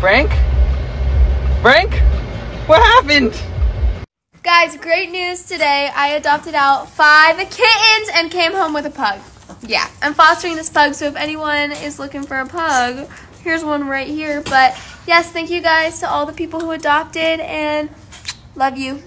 Frank? Frank? What happened? Guys, great news today. I adopted out five kittens and came home with a pug. Yeah, I'm fostering this pug, so if anyone is looking for a pug, here's one right here. But yes, thank you guys to all the people who adopted and love you.